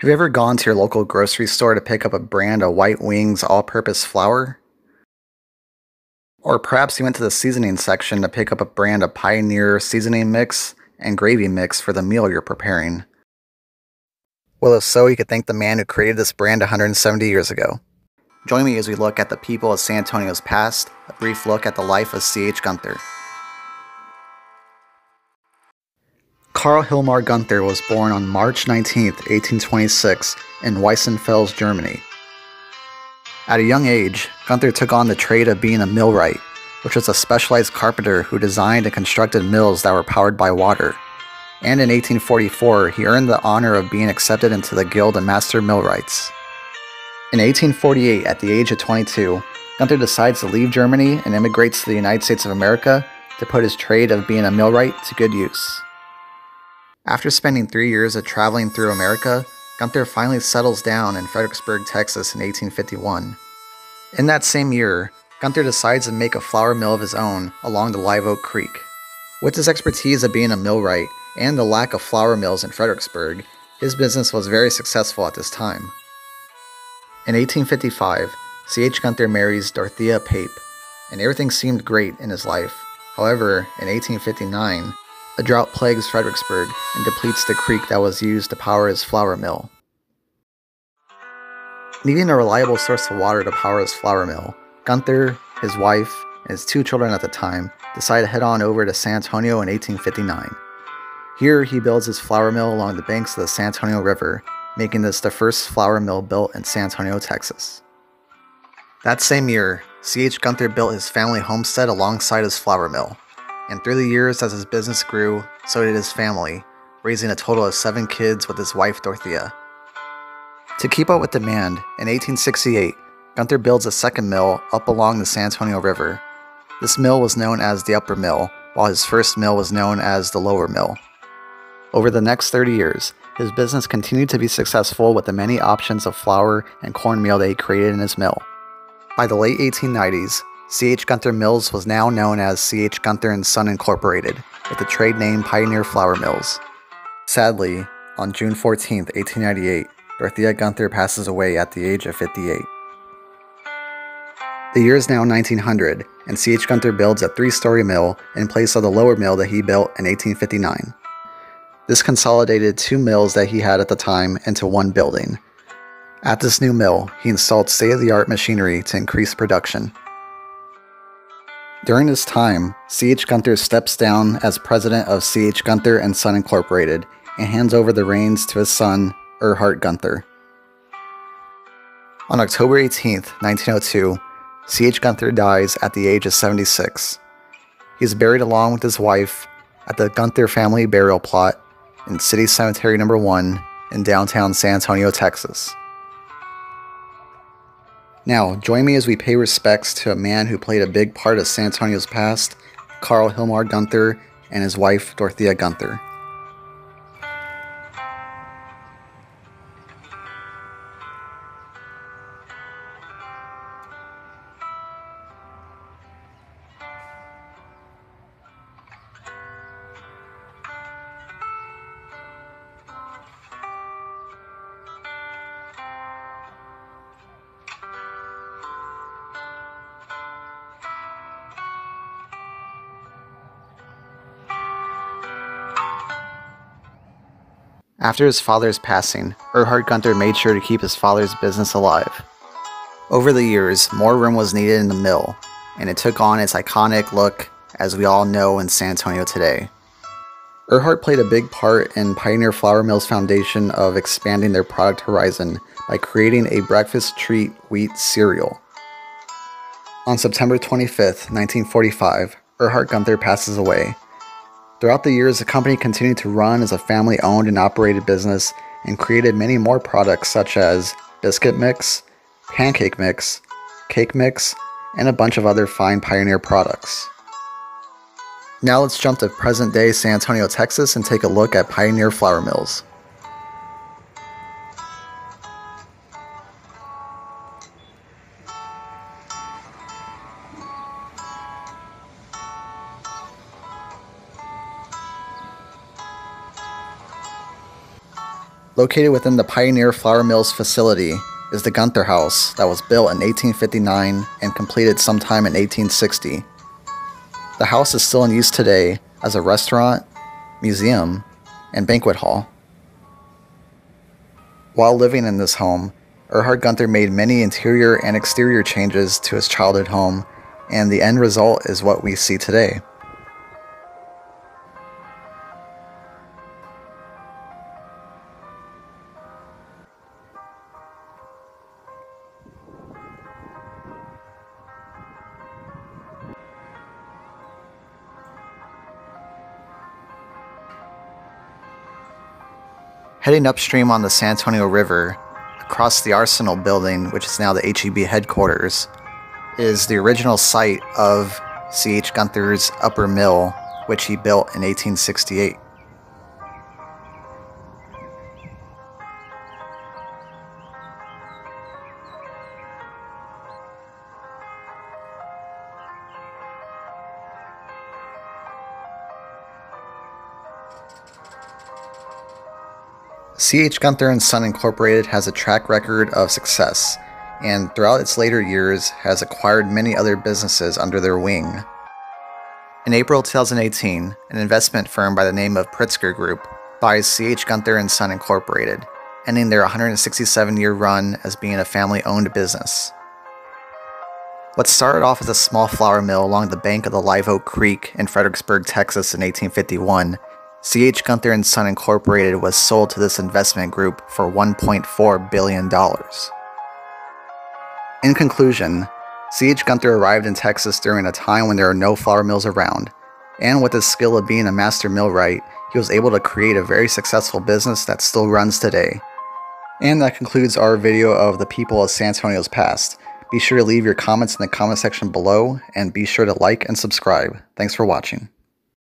Have you ever gone to your local grocery store to pick up a brand of White Wings all purpose flour? Or perhaps you went to the seasoning section to pick up a brand of Pioneer seasoning mix and gravy mix for the meal you're preparing. Well, if so, you could thank the man who created this brand 170 years ago. Join me as we look at the people of San Antonio's past, a brief look at the life of C.H. Guenther. Carl Hilmar Guenther was born on March 19, 1826, in Weissenfels, Germany. At a young age, Guenther took on the trade of being a millwright, which was a specialized carpenter who designed and constructed mills that were powered by water. And in 1844, he earned the honor of being accepted into the Guild of Master Millwrights. In 1848, at the age of 22, Guenther decides to leave Germany and immigrates to the United States of America to put his trade of being a millwright to good use. After spending three years of traveling through America, Guenther finally settles down in Fredericksburg, Texas in 1851. In that same year, Guenther decides to make a flour mill of his own along the Live Oak Creek. With his expertise of being a millwright and the lack of flour mills in Fredericksburg, his business was very successful at this time. In 1855, C.H. Guenther marries Dorothea Pape, and everything seemed great in his life. However, in 1859, a drought plagues Fredericksburg and depletes the creek that was used to power his flour mill. Needing a reliable source of water to power his flour mill, Guenther, his wife, and his two children at the time decide to head on over to San Antonio in 1859. Here, he builds his flour mill along the banks of the San Antonio River, making this the first flour mill built in San Antonio, Texas. That same year, C.H. Guenther built his family homestead alongside his flour mill, and through the years as his business grew, so did his family, raising a total of seven kids with his wife Dorothea. To keep up with demand, in 1868, Guenther builds a second mill up along the San Antonio River. This mill was known as the Upper Mill, while his first mill was known as the Lower Mill. Over the next 30 years, his business continued to be successful with the many options of flour and cornmeal that he created in his mill. By the late 1890s, C.H. Guenther Mills was now known as C.H. Guenther & Son Incorporated, with the trade name Pioneer Flour Mills. Sadly, on June 14, 1898, Dorothea Guenther passes away at the age of 58. The year is now 1900, and C.H. Guenther builds a three-story mill in place of the lower mill that he built in 1859. This consolidated two mills that he had at the time into one building. At this new mill, he installed state-of-the-art machinery to increase production. During this time, C.H. Guenther steps down as president of C.H. Guenther and Son Incorporated and hands over the reins to his son, Erhard Guenther. On October 18, 1902, C.H. Guenther dies at the age of 76. He is buried along with his wife at the Guenther family burial plot in City Cemetery Number 1 in downtown San Antonio, Texas. Now, join me as we pay respects to a man who played a big part of San Antonio's past, Carl Hilmar Guenther, and his wife, Dorothea Guenther. After his father's passing, Erhard Guenther made sure to keep his father's business alive. Over the years, more room was needed in the mill, and it took on its iconic look as we all know in San Antonio today. Erhard played a big part in Pioneer Flour Mill's foundation of expanding their product horizon by creating a breakfast treat wheat cereal. On September 25, 1945, Erhard Guenther passes away, Throughout the years, the company continued to run as a family owned and operated business and created many more products such as biscuit mix, pancake mix, cake mix, and a bunch of other fine Pioneer products. Now let's jump to present day San Antonio, Texas and take a look at Pioneer Flour Mills. Located within the Pioneer Flour Mills facility is the Guenther House that was built in 1859 and completed sometime in 1860. The house is still in use today as a restaurant, museum, and banquet hall. While living in this home, Erhard Guenther made many interior and exterior changes to his childhood home, and the end result is what we see today. Heading upstream on the San Antonio River, across the Arsenal building, which is now the HEB headquarters, is the original site of C.H. Guenther's upper mill, which he built in 1868. C.H. Guenther and Son Incorporated has a track record of success, and throughout its later years has acquired many other businesses under their wing. In April 2018, an investment firm by the name of Pritzker Group buys C.H. Guenther and Son Incorporated, ending their 167-year run as being a family-owned business. What started off as a small flour mill along the bank of the Live Oak Creek in Fredericksburg, Texas in 1851 CH Guenther and Son Incorporated was sold to this investment group for $1.4 billion. In conclusion, C.H. Guenther arrived in Texas during a time when there are no flour mills around, and with his skill of being a master millwright, he was able to create a very successful business that still runs today. And that concludes our video of the people of San Antonio's past. Be sure to leave your comments in the comment section below, and be sure to like and subscribe. Thanks for watching.